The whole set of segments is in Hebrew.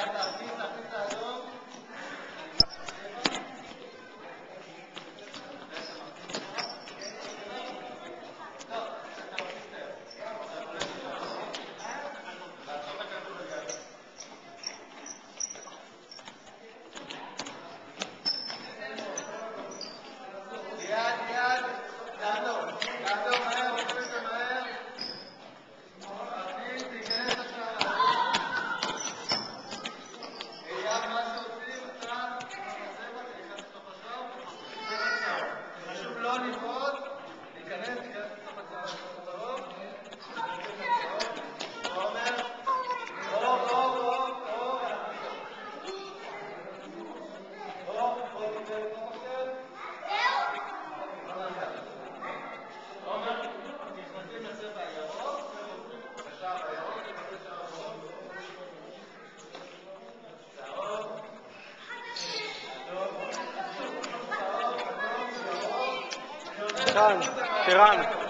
ਕਰਤਾ ਸੀ Tehran, Tehran.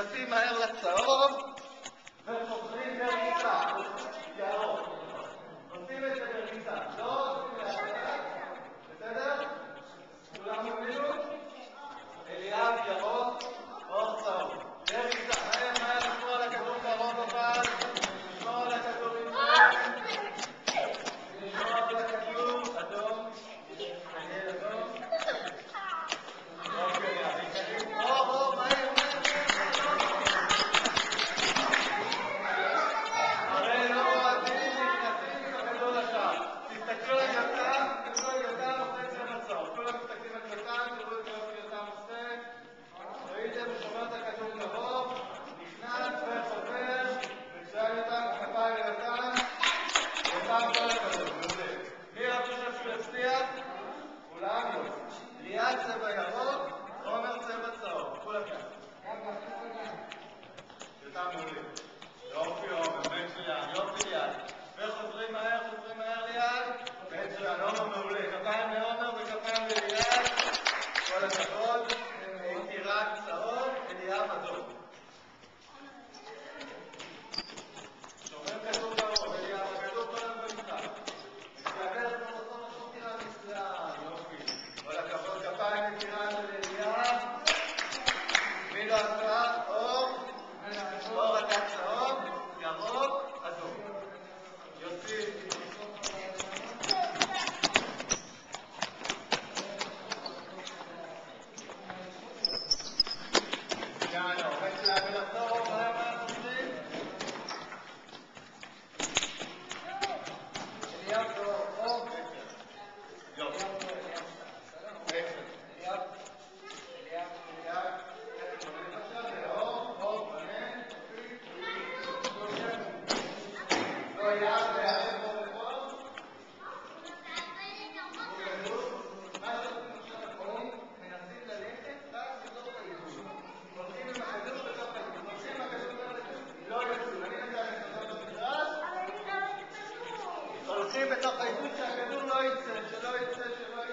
נכנסים מהר לצהוב וחוזרים בריצה. ירוק. עושים את זה בריצה, לא? ירוק, עומר צבע צהוב, כולם כאן. אתה מעולה. יופי עומר, בן שלנו, יופי ליעד. וחוזרים מהר, חוזרים מהר ליעד. בן שלנו, עומר מעולה. כפיים לעומר וכפיים לליעד. כל הכבוד. הולכים בתוך העידוד שהכדור לא יצא, שלא יצא, שלא יצא.